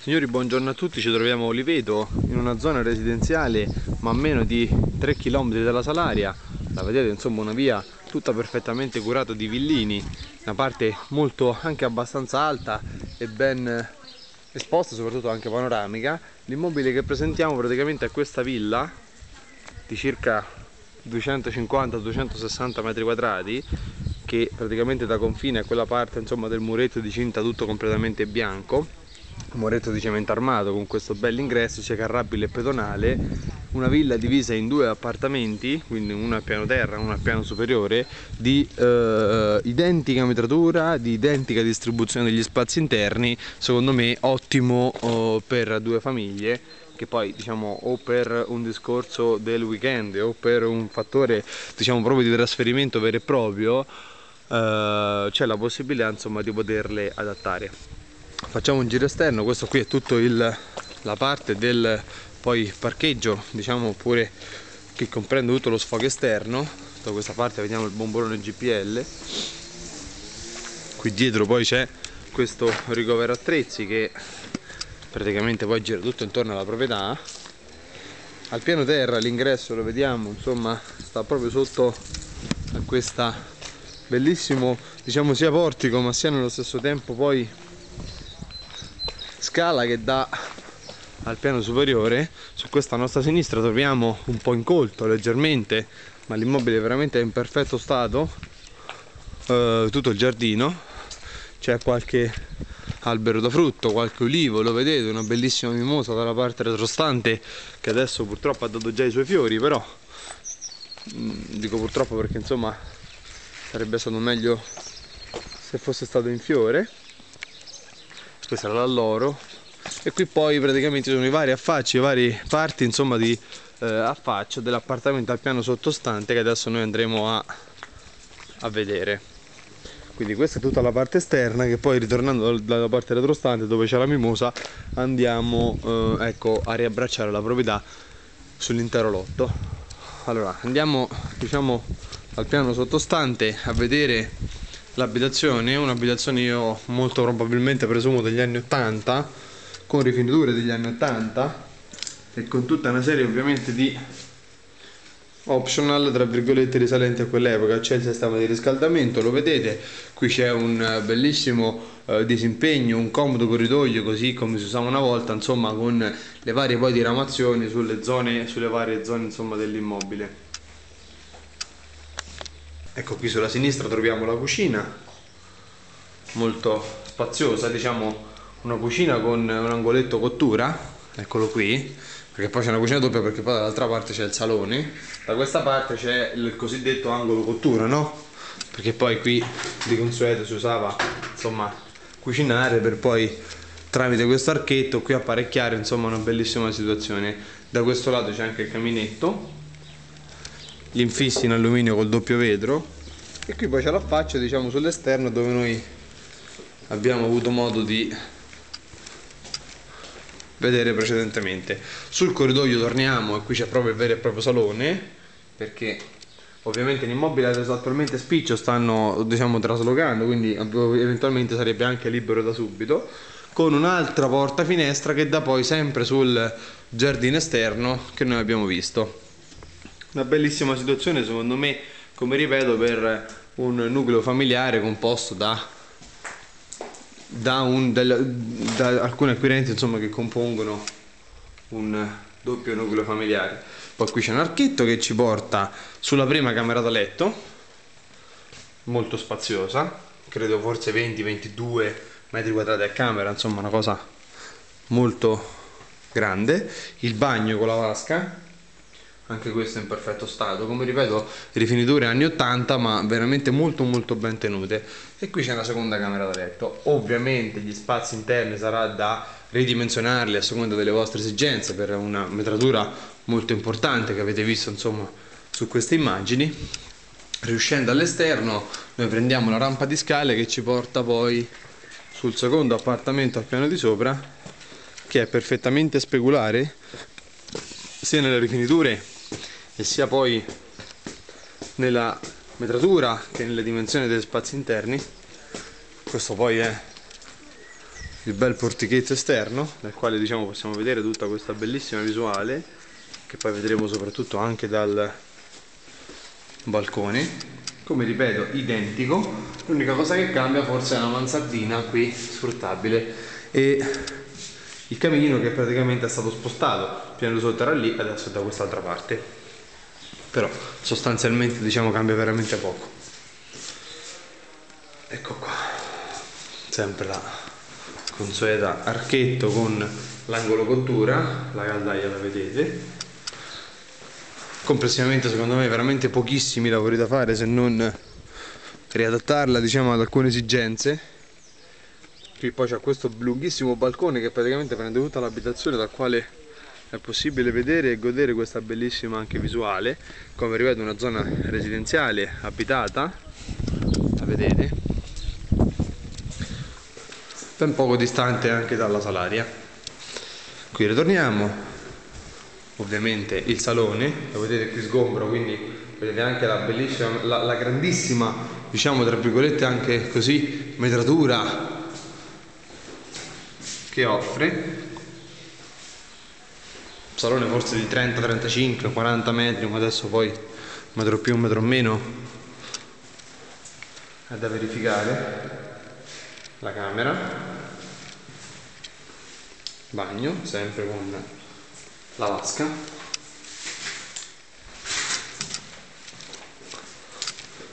Signori buongiorno a tutti, ci troviamo a Oliveto in una zona residenziale ma a meno di 3 km dalla Salaria. La vedete insomma una via tutta perfettamente curata di villini una parte molto anche abbastanza alta e ben esposta soprattutto anche panoramica. L'immobile che presentiamo praticamente è questa villa di circa 250-260 metri quadrati che praticamente da confine a quella parte insomma del muretto di cinta tutto completamente bianco muretto di cemento armato con questo bell'ingresso sia carrabile e pedonale. Una villa divisa in due appartamenti quindi uno a piano terra e uno a piano superiore di eh, identica metratura di identica distribuzione degli spazi interni secondo me ottimo oh, per due famiglie che poi diciamo o per un discorso del weekend o per un fattore diciamo proprio di trasferimento vero e proprio eh, c'è la possibilità insomma di poterle adattare facciamo un giro esterno questo qui è tutto il, la parte del poi parcheggio diciamo oppure che comprende tutto lo sfogo esterno. Da questa parte vediamo il bombolone GPL qui dietro poi c'è questo ricovero attrezzi che praticamente poi gira tutto intorno alla proprietà. Al piano terra l'ingresso lo vediamo insomma sta proprio sotto a questa bellissimo diciamo sia portico ma sia nello stesso tempo poi scala che dà al piano superiore su questa nostra sinistra troviamo un po' incolto leggermente ma l'immobile è veramente in perfetto stato eh, tutto il giardino c'è qualche albero da frutto, qualche ulivo, lo vedete, una bellissima mimosa dalla parte retrostante che adesso purtroppo ha dato già i suoi fiori, però mm, dico purtroppo perché insomma sarebbe stato meglio se fosse stato in fiore. Questa era l'alloro e qui poi praticamente sono i vari affacci, le varie parti insomma di eh, affaccio dell'appartamento al piano sottostante che adesso noi andremo a, a vedere. Quindi questa è tutta la parte esterna che poi ritornando dalla parte retrostante dove c'è la mimosa andiamo eh, ecco, a riabbracciare la proprietà sull'intero lotto. Allora andiamo diciamo al piano sottostante a vedere l'abitazione, un'abitazione io molto probabilmente presumo degli anni 80 con rifiniture degli anni 80 e con tutta una serie ovviamente di optional tra virgolette risalenti a quell'epoca. C'è il sistema di riscaldamento lo vedete. Qui c'è un bellissimo eh, disimpegno un comodo corridoio così come si usava una volta insomma con le varie poi diramazioni sulle zone sulle varie zone insomma dell'immobile. Ecco qui sulla sinistra troviamo la cucina molto spaziosa diciamo una cucina con un angoletto cottura eccolo qui perché poi c'è una cucina doppia perché poi dall'altra parte c'è il salone da questa parte c'è il cosiddetto angolo cottura no? perché poi qui di consueto si usava insomma cucinare per poi tramite questo archetto qui apparecchiare insomma una bellissima situazione da questo lato c'è anche il caminetto gli infissi in alluminio col doppio vetro e qui poi c'è la faccia diciamo sull'esterno dove noi abbiamo avuto modo di vedere precedentemente. Sul corridoio torniamo e qui c'è proprio il vero e proprio salone perché ovviamente l'immobile adesso attualmente spiccio stanno diciamo traslocando quindi eventualmente sarebbe anche libero da subito con un'altra porta finestra che dà poi sempre sul giardino esterno che noi abbiamo visto. Una bellissima situazione secondo me come ripeto per un nucleo familiare composto da, da, un, del, da alcuni acquirenti insomma, che compongono un doppio nucleo familiare. Poi qui c'è un archetto che ci porta sulla prima camera da letto molto spaziosa credo forse 20-22 metri quadrati a camera insomma una cosa molto grande. Il bagno con la vasca anche questo in perfetto stato. Come ripeto rifiniture anni 80 ma veramente molto molto ben tenute. E qui c'è una seconda camera da letto. Ovviamente gli spazi interni sarà da ridimensionarli a seconda delle vostre esigenze per una metratura molto importante che avete visto insomma su queste immagini. Riuscendo all'esterno noi prendiamo la rampa di scale che ci porta poi sul secondo appartamento al piano di sopra che è perfettamente speculare sia nelle rifiniture e sia poi nella metratura che nelle dimensioni degli spazi interni. Questo poi è il bel portichetto esterno nel quale diciamo possiamo vedere tutta questa bellissima visuale che poi vedremo soprattutto anche dal balcone. Come ripeto identico. L'unica cosa che cambia forse è una mansardina qui sfruttabile. E il camino che praticamente è stato spostato di sotto era lì adesso è da quest'altra parte però sostanzialmente diciamo cambia veramente poco. Ecco qua. Sempre la consueta archetto con l'angolo cottura la caldaia la vedete. Complessivamente secondo me veramente pochissimi lavori da fare se non riadattarla diciamo ad alcune esigenze. Qui poi c'è questo lunghissimo balcone che praticamente prende tutta l'abitazione dal quale è possibile vedere e godere questa bellissima anche visuale. Come ripeto una zona residenziale abitata. La vedete? Ben poco distante anche dalla salaria. Qui ritorniamo. Ovviamente il salone lo vedete qui sgombro quindi vedete anche la bellissima la, la grandissima diciamo tra virgolette anche così metratura che offre salone forse di 30 35 40 metri ma adesso poi un metro più un metro meno. È da verificare. La camera. Bagno sempre con la vasca.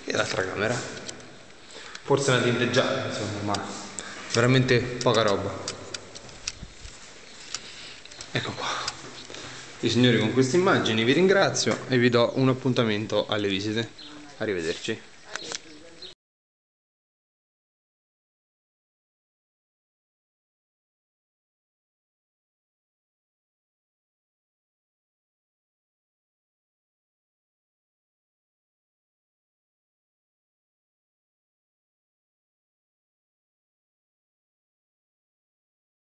E l'altra camera. Forse una tinteggiata insomma ma veramente poca roba. Ecco qua i signori con queste immagini vi ringrazio e vi do un appuntamento alle visite. Arrivederci